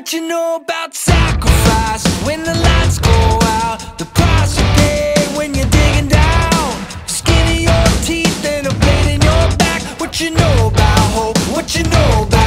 what you know about sacrifice. When the lights go out The price you pay when you're digging down. Skin your teeth and a blade in your back. What you know about hope, what you know about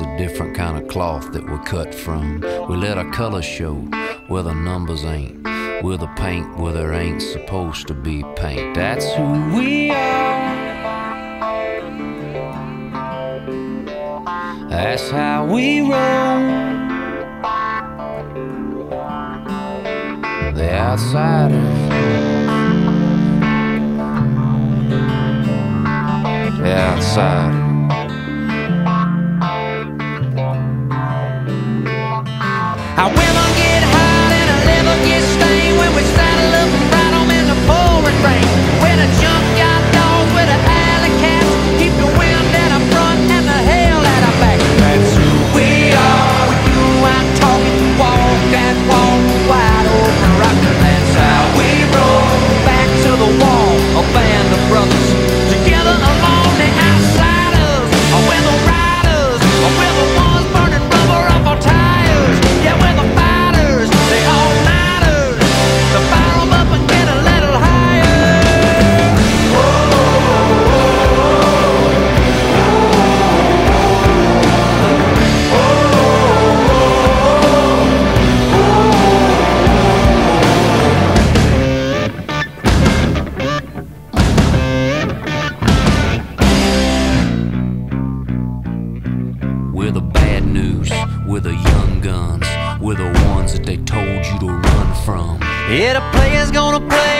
lots of different kind of cloth that we're cut from. We let our color show where the numbers ain't. We're the paint where there ain't supposed to be paint. That's who we are. That's how we roll. The outsiders. The outsiders. I will Yeah, the player's gonna play.